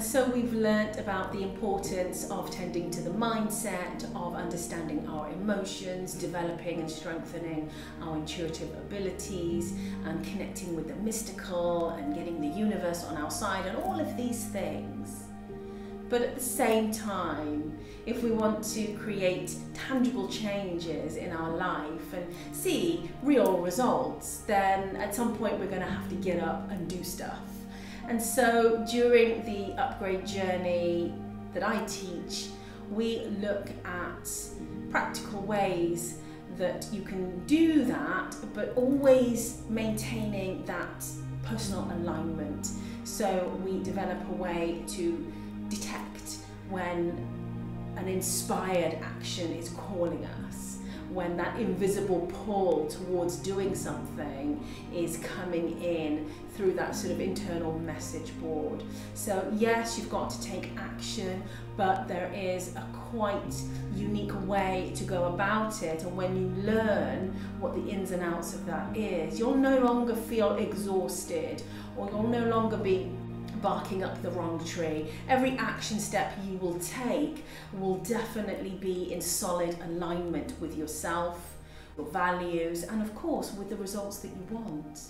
And so we've learnt about the importance of tending to the mindset, of understanding our emotions, developing and strengthening our intuitive abilities, and connecting with the mystical and getting the universe on our side, and all of these things. But at the same time, if we want to create tangible changes in our life and see real results, then at some point we're going to have to get up and do stuff. And so during the upgrade journey that I teach, we look at practical ways that you can do that, but always maintaining that personal alignment. So we develop a way to detect when an inspired action is calling us when that invisible pull towards doing something is coming in through that sort of internal message board. So yes, you've got to take action, but there is a quite unique way to go about it. And when you learn what the ins and outs of that is, you'll no longer feel exhausted or you'll no longer be barking up the wrong tree. Every action step you will take will definitely be in solid alignment with yourself, your values, and of course with the results that you want.